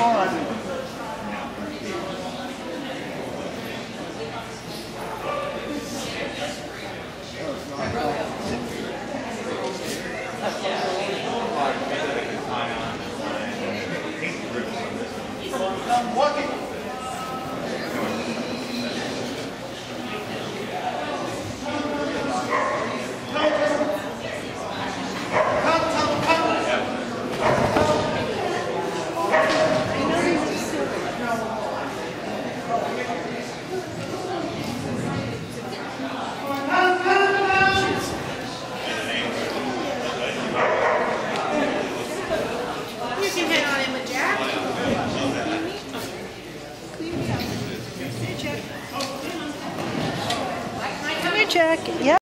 You Jack. Yeah.